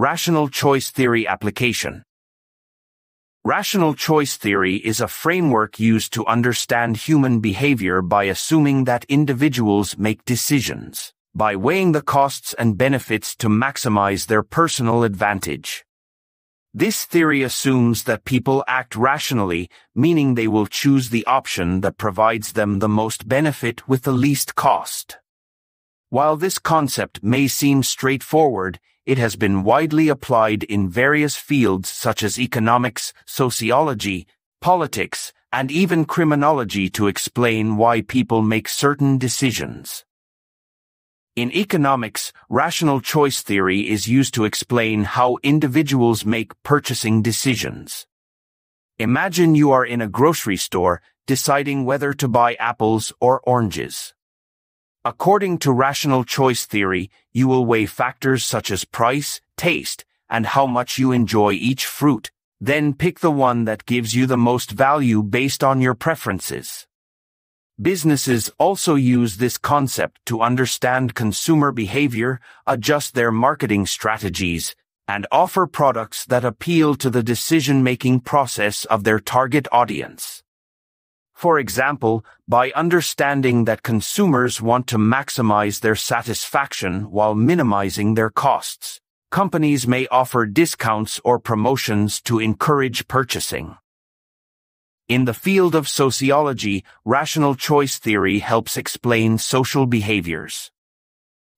Rational Choice Theory Application Rational choice theory is a framework used to understand human behavior by assuming that individuals make decisions, by weighing the costs and benefits to maximize their personal advantage. This theory assumes that people act rationally, meaning they will choose the option that provides them the most benefit with the least cost. While this concept may seem straightforward, it has been widely applied in various fields such as economics, sociology, politics, and even criminology to explain why people make certain decisions. In economics, rational choice theory is used to explain how individuals make purchasing decisions. Imagine you are in a grocery store deciding whether to buy apples or oranges. According to rational choice theory, you will weigh factors such as price, taste, and how much you enjoy each fruit, then pick the one that gives you the most value based on your preferences. Businesses also use this concept to understand consumer behavior, adjust their marketing strategies, and offer products that appeal to the decision-making process of their target audience. For example, by understanding that consumers want to maximize their satisfaction while minimizing their costs, companies may offer discounts or promotions to encourage purchasing. In the field of sociology, rational choice theory helps explain social behaviors.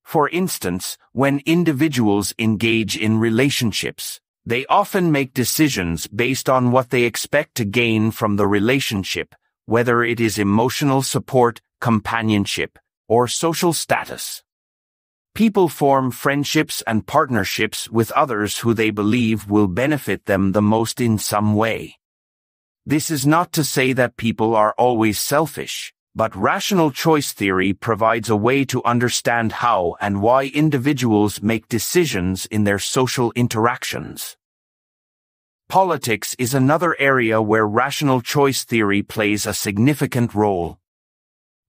For instance, when individuals engage in relationships, they often make decisions based on what they expect to gain from the relationship whether it is emotional support, companionship, or social status. People form friendships and partnerships with others who they believe will benefit them the most in some way. This is not to say that people are always selfish, but rational choice theory provides a way to understand how and why individuals make decisions in their social interactions. Politics is another area where rational choice theory plays a significant role.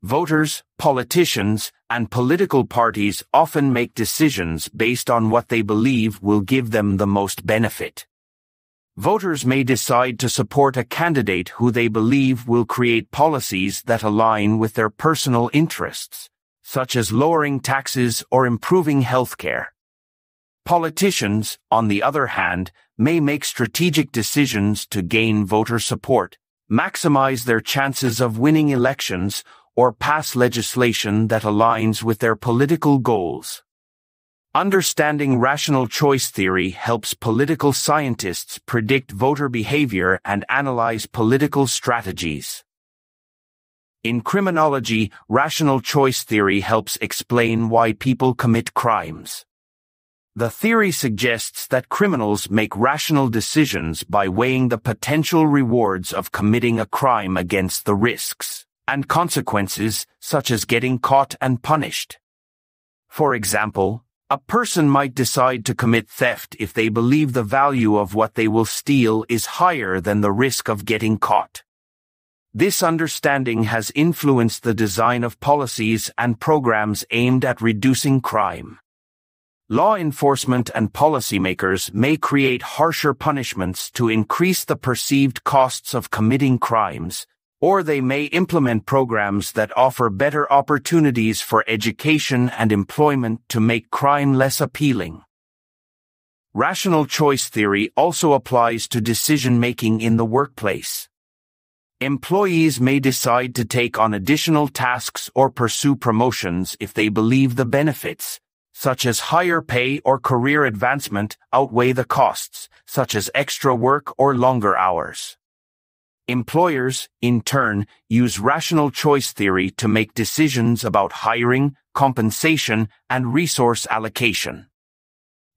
Voters, politicians, and political parties often make decisions based on what they believe will give them the most benefit. Voters may decide to support a candidate who they believe will create policies that align with their personal interests, such as lowering taxes or improving healthcare. Politicians, on the other hand, may make strategic decisions to gain voter support, maximize their chances of winning elections, or pass legislation that aligns with their political goals. Understanding rational choice theory helps political scientists predict voter behavior and analyze political strategies. In criminology, rational choice theory helps explain why people commit crimes. The theory suggests that criminals make rational decisions by weighing the potential rewards of committing a crime against the risks and consequences, such as getting caught and punished. For example, a person might decide to commit theft if they believe the value of what they will steal is higher than the risk of getting caught. This understanding has influenced the design of policies and programs aimed at reducing crime. Law enforcement and policymakers may create harsher punishments to increase the perceived costs of committing crimes, or they may implement programs that offer better opportunities for education and employment to make crime less appealing. Rational choice theory also applies to decision making in the workplace. Employees may decide to take on additional tasks or pursue promotions if they believe the benefits, such as higher pay or career advancement, outweigh the costs, such as extra work or longer hours. Employers, in turn, use rational choice theory to make decisions about hiring, compensation, and resource allocation.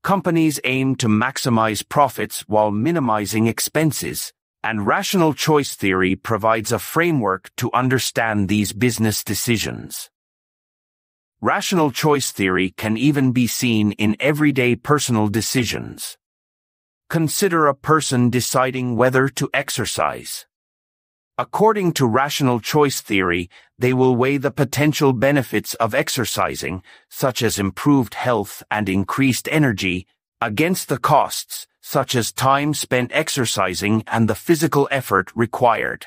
Companies aim to maximize profits while minimizing expenses, and rational choice theory provides a framework to understand these business decisions. Rational choice theory can even be seen in everyday personal decisions. Consider a person deciding whether to exercise. According to rational choice theory, they will weigh the potential benefits of exercising, such as improved health and increased energy, against the costs, such as time spent exercising and the physical effort required.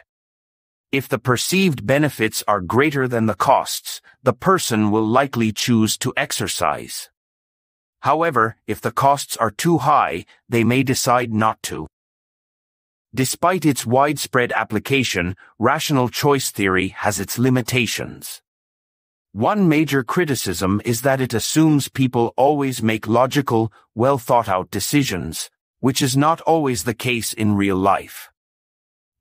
If the perceived benefits are greater than the costs, the person will likely choose to exercise. However, if the costs are too high, they may decide not to. Despite its widespread application, rational choice theory has its limitations. One major criticism is that it assumes people always make logical, well thought out decisions, which is not always the case in real life.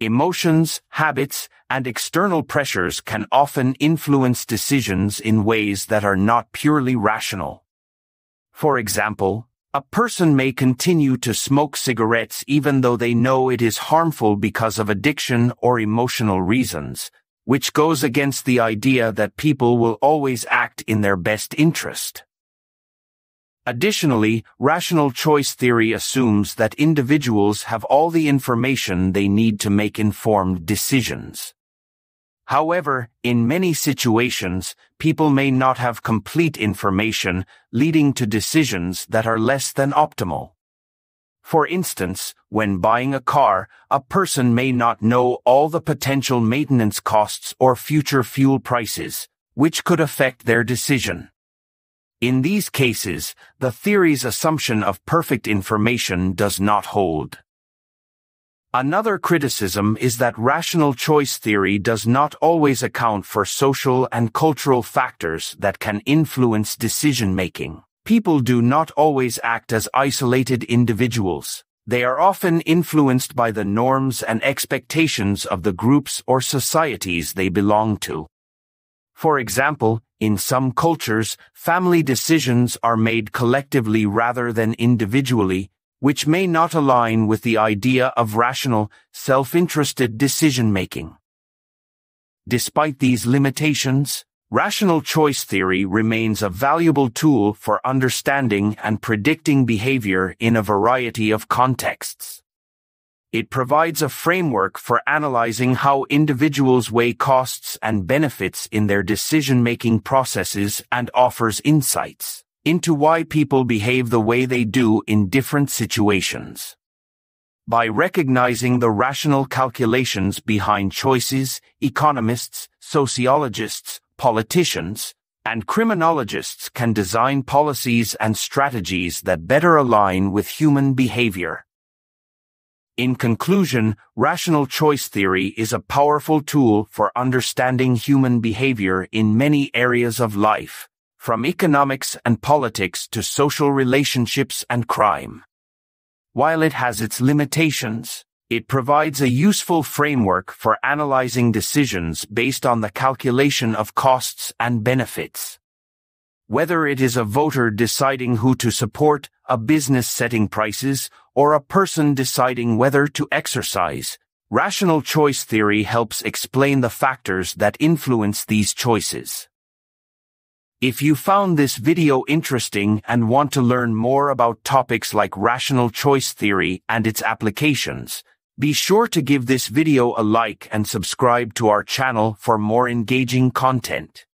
Emotions, habits, and external pressures can often influence decisions in ways that are not purely rational. For example, a person may continue to smoke cigarettes even though they know it is harmful because of addiction or emotional reasons, which goes against the idea that people will always act in their best interest. Additionally, rational choice theory assumes that individuals have all the information they need to make informed decisions. However, in many situations, people may not have complete information, leading to decisions that are less than optimal. For instance, when buying a car, a person may not know all the potential maintenance costs or future fuel prices, which could affect their decision. In these cases, the theory's assumption of perfect information does not hold. Another criticism is that rational choice theory does not always account for social and cultural factors that can influence decision making. People do not always act as isolated individuals. They are often influenced by the norms and expectations of the groups or societies they belong to. For example, in some cultures, family decisions are made collectively rather than individually, which may not align with the idea of rational, self-interested decision-making. Despite these limitations, rational choice theory remains a valuable tool for understanding and predicting behavior in a variety of contexts. It provides a framework for analyzing how individuals weigh costs and benefits in their decision-making processes and offers insights into why people behave the way they do in different situations. By recognizing the rational calculations behind choices, economists, sociologists, politicians, and criminologists can design policies and strategies that better align with human behavior. In conclusion, rational choice theory is a powerful tool for understanding human behavior in many areas of life from economics and politics to social relationships and crime. While it has its limitations, it provides a useful framework for analyzing decisions based on the calculation of costs and benefits. Whether it is a voter deciding who to support, a business setting prices, or a person deciding whether to exercise, rational choice theory helps explain the factors that influence these choices. If you found this video interesting and want to learn more about topics like rational choice theory and its applications, be sure to give this video a like and subscribe to our channel for more engaging content.